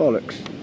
Bollocks.